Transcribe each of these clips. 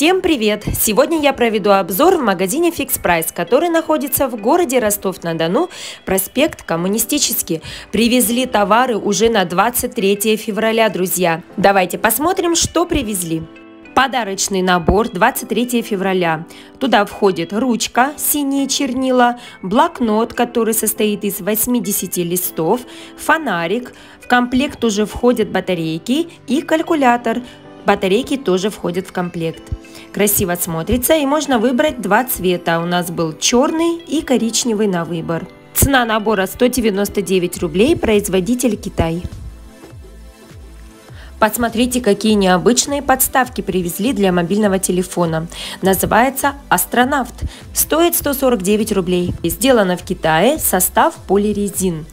Всем привет! Сегодня я проведу обзор в магазине Fix Price, который находится в городе Ростов-на-Дону, проспект Коммунистический. Привезли товары уже на 23 февраля, друзья. Давайте посмотрим, что привезли. Подарочный набор 23 февраля. Туда входит ручка, синие чернила, блокнот, который состоит из 80 листов, фонарик. В комплект уже входят батарейки и калькулятор. Батарейки тоже входят в комплект. Красиво смотрится и можно выбрать два цвета. У нас был черный и коричневый на выбор. Цена набора 199 рублей, производитель Китай. Посмотрите, какие необычные подставки привезли для мобильного телефона. Называется «Астронавт». Стоит 149 рублей. Сделано в Китае, состав полирезин.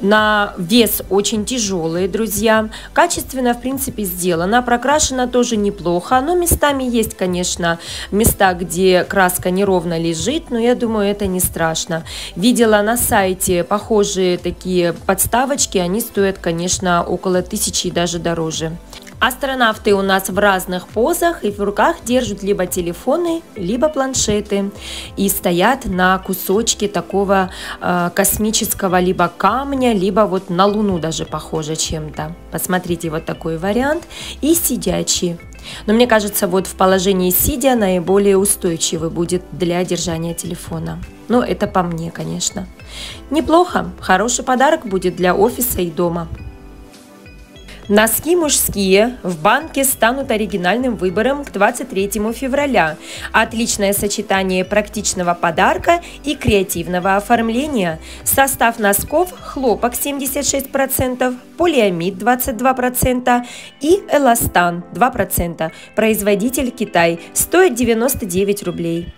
На вес очень тяжелые, друзья. Качественно, в принципе, сделано. Прокрашено тоже неплохо. Но местами есть, конечно, места, где краска неровно лежит. Но я думаю, это не страшно. Видела на сайте похожие такие подставочки. Они стоят, конечно, около тысячи и даже дороже. Астронавты у нас в разных позах и в руках держат либо телефоны, либо планшеты и стоят на кусочке такого э, космического либо камня, либо вот на Луну даже похоже чем-то. Посмотрите, вот такой вариант. И сидячие. Но мне кажется, вот в положении сидя наиболее устойчивый будет для держания телефона. Ну, это по мне, конечно. Неплохо, хороший подарок будет для офиса и дома. Носки мужские в банке станут оригинальным выбором к 23 февраля. Отличное сочетание практичного подарка и креативного оформления. Состав носков – хлопок 76%, полиамид 22% и эластан 2%. Производитель Китай. Стоит 99 рублей.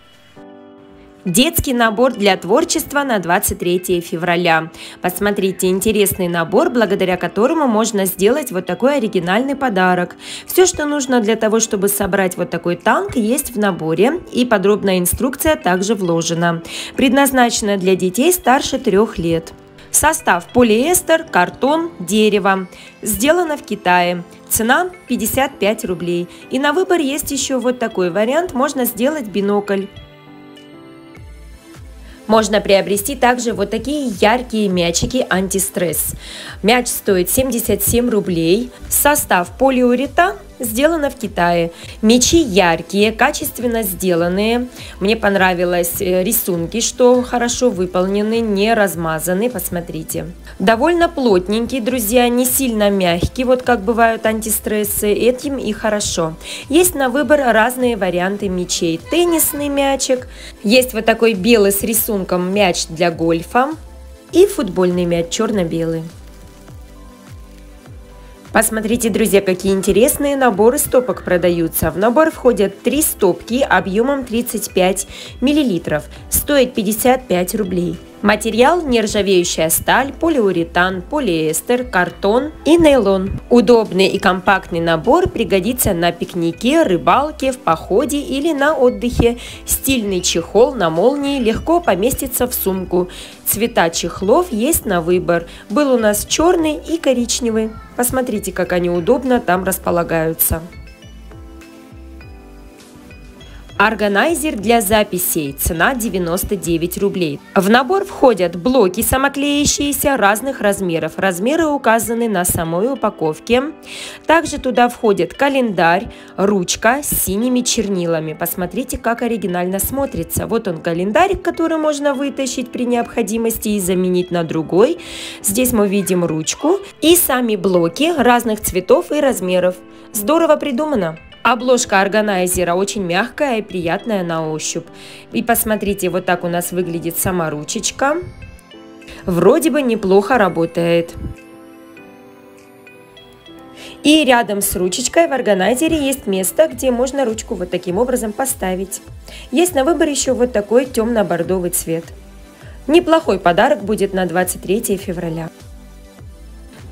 Детский набор для творчества на 23 февраля. Посмотрите, интересный набор, благодаря которому можно сделать вот такой оригинальный подарок. Все, что нужно для того, чтобы собрать вот такой танк, есть в наборе, и подробная инструкция также вложена. Предназначена для детей старше трех лет. Состав полиэстер, картон, дерево. Сделано в Китае. Цена 55 рублей. И на выбор есть еще вот такой вариант. Можно сделать бинокль. Можно приобрести также вот такие яркие мячики антистресс. Мяч стоит 77 рублей. Состав полиуретан сделано в Китае. Мечи яркие, качественно сделанные. Мне понравилось э, рисунки, что хорошо выполнены, не размазаны. Посмотрите. Довольно плотненький, друзья, не сильно мягкий, вот как бывают антистрессы. Этим и хорошо. Есть на выбор разные варианты мечей. Теннисный мячик. Есть вот такой белый с рисунком мяч для гольфа. И футбольный мяч черно-белый. Посмотрите, друзья, какие интересные наборы стопок продаются. В набор входят три стопки объемом 35 мл. Стоит 55 рублей. Материал – нержавеющая сталь, полиуретан, полиэстер, картон и нейлон. Удобный и компактный набор пригодится на пикнике, рыбалке, в походе или на отдыхе. Стильный чехол на молнии легко поместится в сумку. Цвета чехлов есть на выбор. Был у нас черный и коричневый. Посмотрите, как они удобно там располагаются. Органайзер для записей. Цена 99 рублей. В набор входят блоки самоклеящиеся разных размеров. Размеры указаны на самой упаковке. Также туда входит календарь, ручка с синими чернилами. Посмотрите, как оригинально смотрится. Вот он календарь, который можно вытащить при необходимости и заменить на другой. Здесь мы видим ручку и сами блоки разных цветов и размеров. Здорово придумано! Обложка органайзера очень мягкая и приятная на ощупь. И посмотрите, вот так у нас выглядит сама ручечка. Вроде бы неплохо работает. И рядом с ручечкой в органайзере есть место, где можно ручку вот таким образом поставить. Есть на выбор еще вот такой темно-бордовый цвет. Неплохой подарок будет на 23 февраля.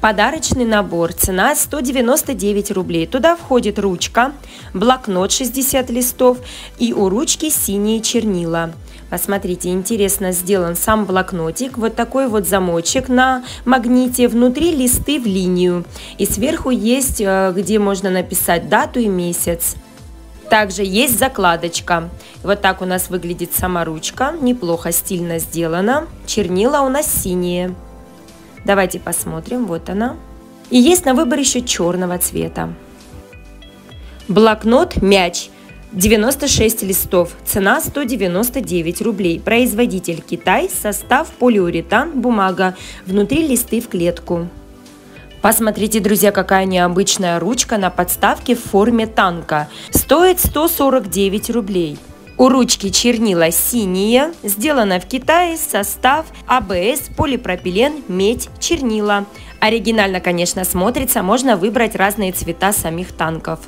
Подарочный набор. Цена 199 рублей. Туда входит ручка, блокнот 60 листов и у ручки синие чернила. Посмотрите, интересно сделан сам блокнотик. Вот такой вот замочек на магните. Внутри листы в линию. И сверху есть, э, где можно написать дату и месяц. Также есть закладочка. Вот так у нас выглядит сама ручка. Неплохо, стильно сделана. Чернила у нас синие. Давайте посмотрим. Вот она. И есть на выбор еще черного цвета. Блокнот «Мяч». 96 листов. Цена 199 рублей. Производитель Китай. Состав полиуретан, бумага. Внутри листы в клетку. Посмотрите, друзья, какая необычная ручка на подставке в форме танка. Стоит 149 рублей. У ручки чернила синие, сделано в Китае, состав АБС, полипропилен, медь, чернила. Оригинально, конечно, смотрится, можно выбрать разные цвета самих танков.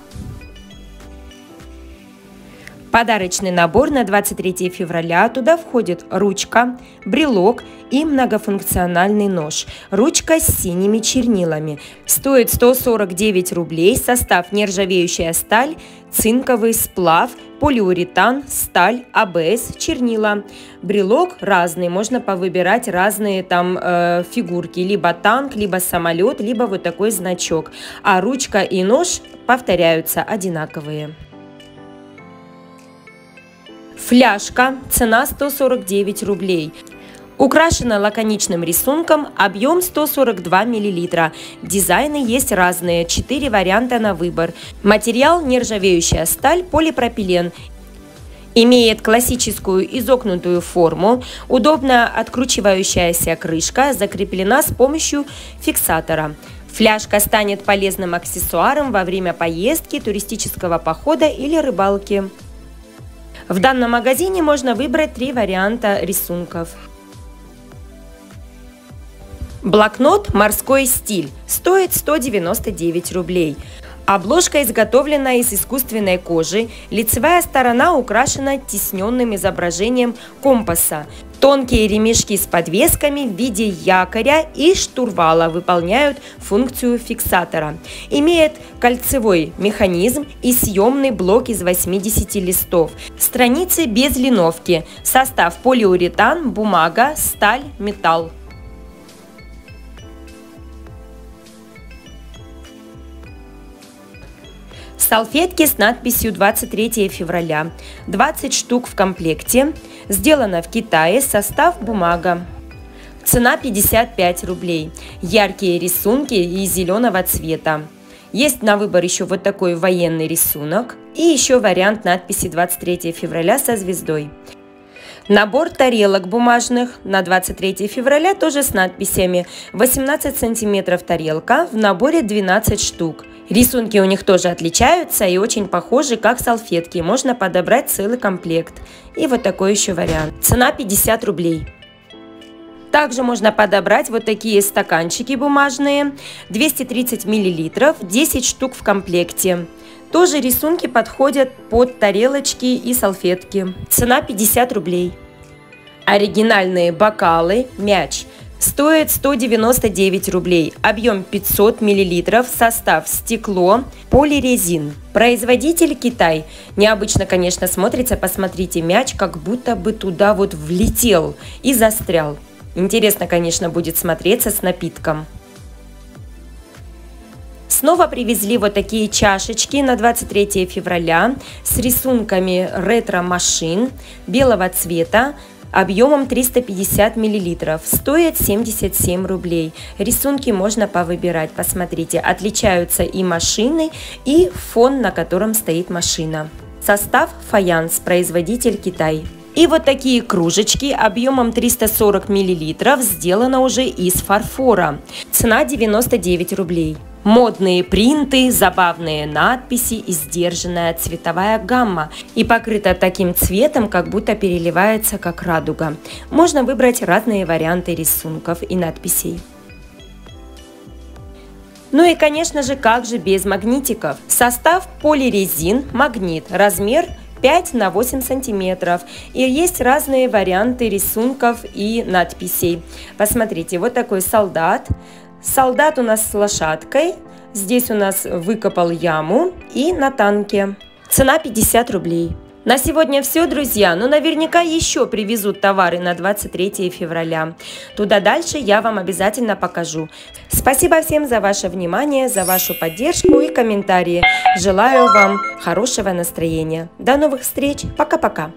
Подарочный набор на 23 февраля. Туда входит ручка, брелок и многофункциональный нож. Ручка с синими чернилами. Стоит 149 рублей. Состав нержавеющая сталь, цинковый сплав, полиуретан, сталь, АБС, чернила. Брелок разный, можно повыбирать разные там э, фигурки, либо танк, либо самолет, либо вот такой значок. А ручка и нож повторяются одинаковые. Фляжка, цена 149 рублей. Украшена лаконичным рисунком, объем 142 мл. Дизайны есть разные, 4 варианта на выбор. Материал нержавеющая сталь, полипропилен. Имеет классическую изогнутую форму, удобная откручивающаяся крышка, закреплена с помощью фиксатора. Фляжка станет полезным аксессуаром во время поездки, туристического похода или рыбалки. В данном магазине можно выбрать три варианта рисунков. Блокнот «Морской стиль» стоит 199 рублей. Обложка изготовлена из искусственной кожи, лицевая сторона украшена тисненным изображением компаса. Тонкие ремешки с подвесками в виде якоря и штурвала выполняют функцию фиксатора. Имеет кольцевой механизм и съемный блок из 80 листов. Страницы без линовки. Состав полиуретан, бумага, сталь, металл. Салфетки с надписью 23 февраля. 20 штук в комплекте. Сделано в Китае. Состав бумага. Цена 55 рублей. Яркие рисунки и зеленого цвета. Есть на выбор еще вот такой военный рисунок и еще вариант надписи 23 февраля со звездой. Набор тарелок бумажных на 23 февраля тоже с надписями 18 сантиметров тарелка, в наборе 12 штук. Рисунки у них тоже отличаются и очень похожи, как салфетки. Можно подобрать целый комплект. И вот такой еще вариант. Цена 50 рублей. Также можно подобрать вот такие стаканчики бумажные, 230 мл, 10 штук в комплекте. Тоже рисунки подходят под тарелочки и салфетки. Цена 50 рублей. Оригинальные бокалы «Мяч» стоят 199 рублей. Объем 500 мл, состав стекло, полирезин. Производитель Китай. Необычно, конечно, смотрится. Посмотрите, мяч как будто бы туда вот влетел и застрял. Интересно, конечно, будет смотреться с напитком. Снова привезли вот такие чашечки на 23 февраля с рисунками ретро-машин белого цвета объемом 350 мл. Стоит 77 рублей. Рисунки можно повыбирать. Посмотрите, отличаются и машины, и фон, на котором стоит машина. Состав фаянс, производитель Китай. И вот такие кружечки объемом 340 мл сделано уже из фарфора. Цена 99 рублей. Модные принты, забавные надписи и сдержанная цветовая гамма. И покрыта таким цветом, как будто переливается как радуга. Можно выбрать разные варианты рисунков и надписей. Ну и, конечно же, как же без магнитиков. Состав полирезин, магнит, размер 5 на 8 сантиметров. И есть разные варианты рисунков и надписей. Посмотрите, вот такой солдат Солдат у нас с лошадкой. Здесь у нас выкопал яму и на танке. Цена 50 рублей. На сегодня все, друзья, но наверняка еще привезут товары на 23 февраля. Туда дальше я вам обязательно покажу. Спасибо всем за ваше внимание, за вашу поддержку и комментарии. Желаю вам хорошего настроения. До новых встреч. Пока-пока.